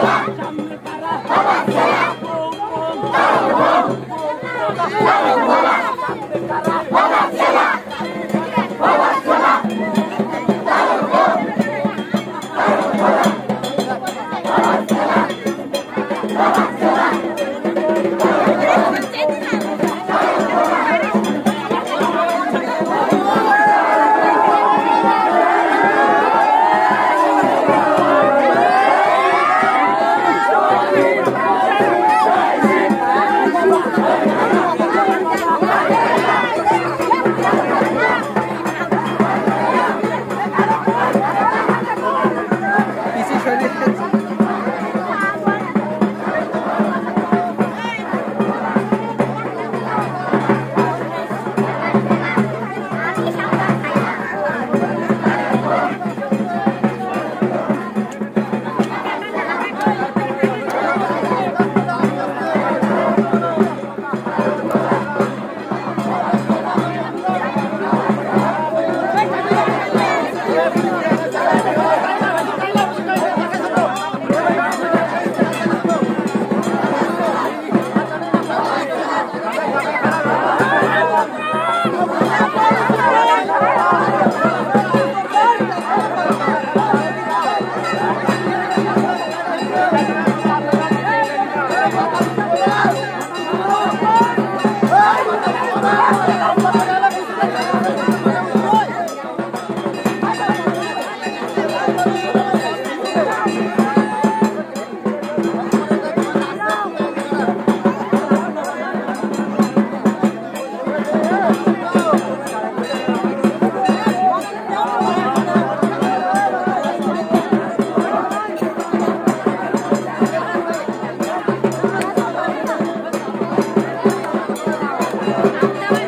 감. ¡Gracias!